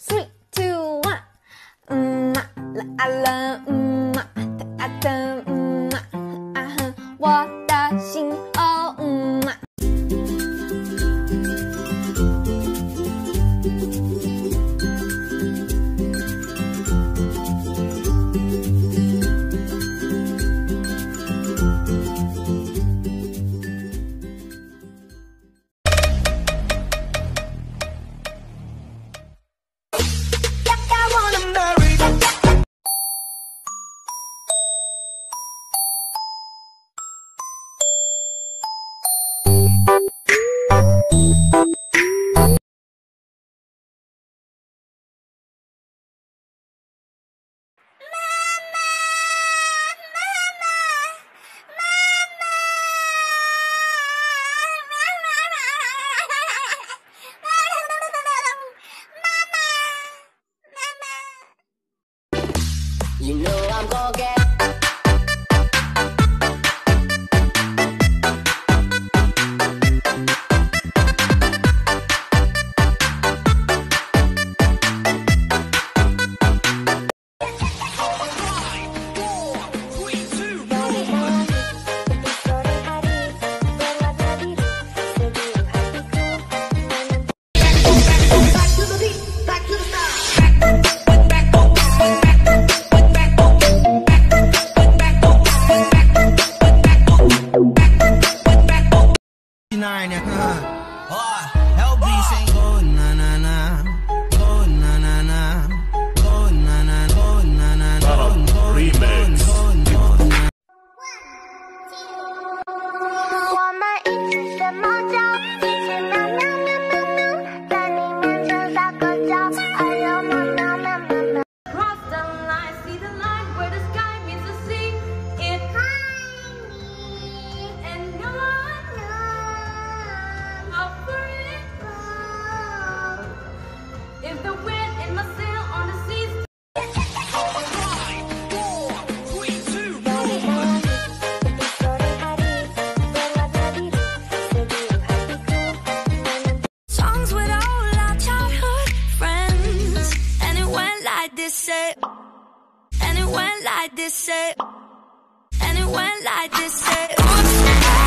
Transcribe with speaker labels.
Speaker 1: three.
Speaker 2: You know
Speaker 3: songs with all our childhood friends. And it went like this, say. And it went like this, say. And it went like this, say. Oops.